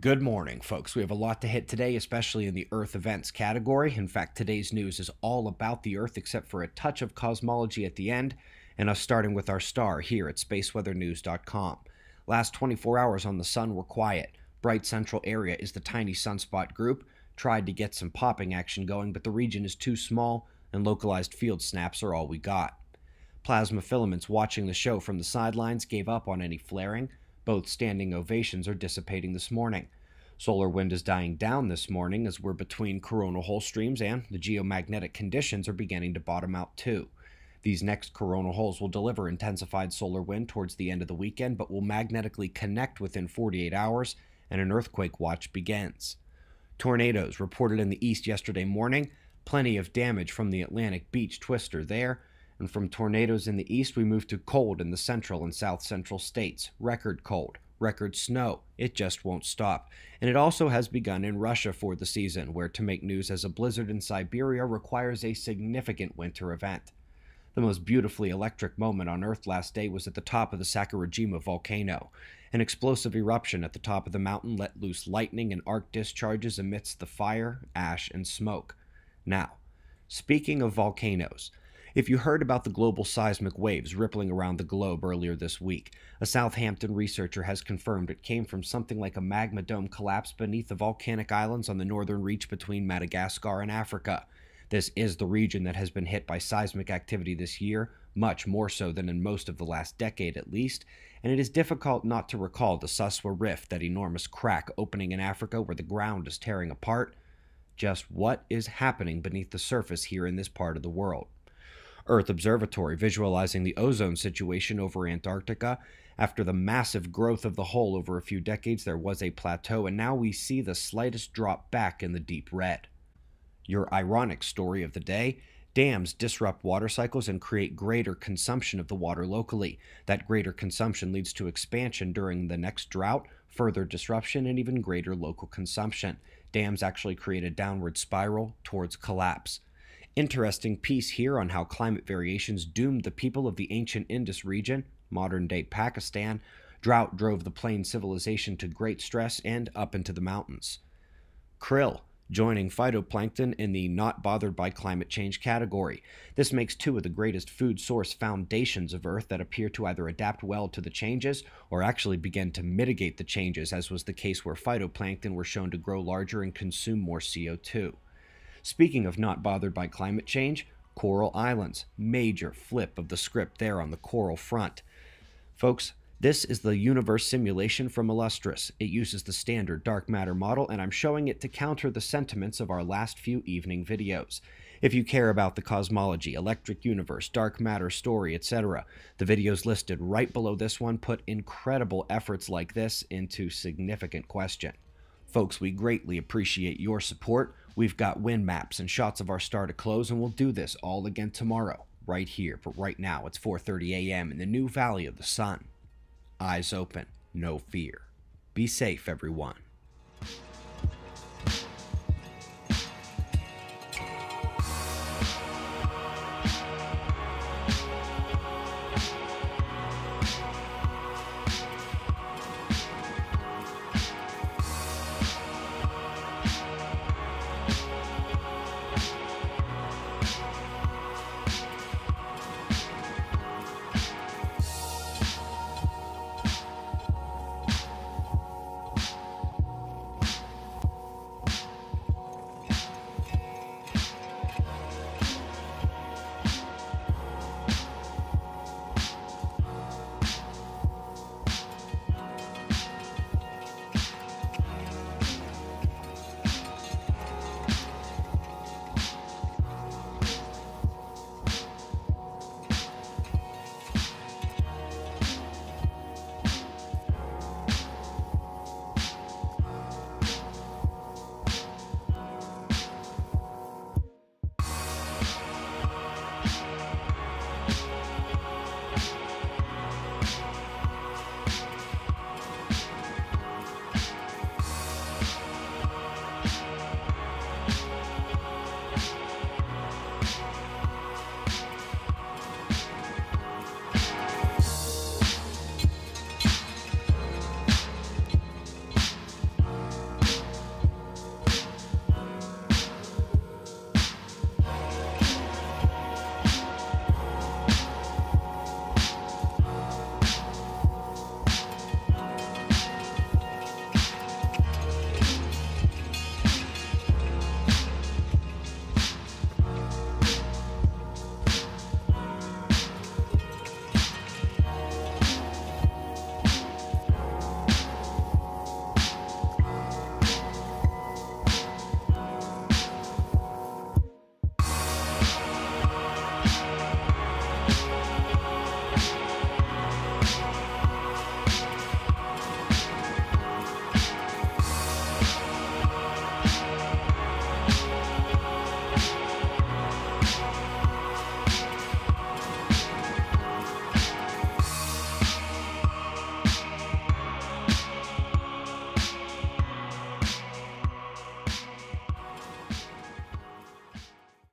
Good morning, folks. We have a lot to hit today, especially in the Earth events category. In fact, today's news is all about the Earth except for a touch of cosmology at the end, and us starting with our star here at spaceweathernews.com. Last 24 hours on the sun were quiet. Bright central area is the tiny sunspot group. Tried to get some popping action going, but the region is too small, and localized field snaps are all we got. Plasma filaments watching the show from the sidelines gave up on any flaring. Both standing ovations are dissipating this morning. Solar wind is dying down this morning as we're between coronal hole streams and the geomagnetic conditions are beginning to bottom out too. These next coronal holes will deliver intensified solar wind towards the end of the weekend, but will magnetically connect within 48 hours, and an earthquake watch begins. Tornadoes reported in the east yesterday morning, plenty of damage from the Atlantic beach twister there, and from tornadoes in the east, we move to cold in the central and south central states. Record cold, record snow. It just won't stop. And it also has begun in Russia for the season, where to make news as a blizzard in Siberia requires a significant winter event. The most beautifully electric moment on Earth last day was at the top of the Sakurajima volcano. An explosive eruption at the top of the mountain let loose lightning and arc discharges amidst the fire, ash, and smoke. Now, speaking of volcanoes, if you heard about the global seismic waves rippling around the globe earlier this week, a Southampton researcher has confirmed it came from something like a magma dome collapse beneath the volcanic islands on the northern reach between Madagascar and Africa. This is the region that has been hit by seismic activity this year, much more so than in most of the last decade at least, and it is difficult not to recall the Suswa Rift, that enormous crack opening in Africa where the ground is tearing apart. Just what is happening beneath the surface here in this part of the world? Earth Observatory visualizing the ozone situation over Antarctica. After the massive growth of the hole over a few decades, there was a plateau, and now we see the slightest drop back in the deep red. Your ironic story of the day dams disrupt water cycles and create greater consumption of the water locally. That greater consumption leads to expansion during the next drought, further disruption, and even greater local consumption. Dams actually create a downward spiral towards collapse. Interesting piece here on how climate variations doomed the people of the ancient Indus region, modern day Pakistan. Drought drove the plain civilization to great stress and up into the mountains. Krill, joining phytoplankton in the not bothered by climate change category. This makes two of the greatest food source foundations of Earth that appear to either adapt well to the changes or actually begin to mitigate the changes, as was the case where phytoplankton were shown to grow larger and consume more CO2. Speaking of not bothered by climate change, Coral Islands. Major flip of the script there on the coral front. Folks, this is the universe simulation from Illustris. It uses the standard dark matter model, and I'm showing it to counter the sentiments of our last few evening videos. If you care about the cosmology, electric universe, dark matter story, etc., the videos listed right below this one put incredible efforts like this into significant question. Folks, we greatly appreciate your support. We've got wind maps and shots of our star to close, and we'll do this all again tomorrow, right here. But right now, it's 4:30 a.m. in the new Valley of the Sun. Eyes open, no fear. Be safe, everyone.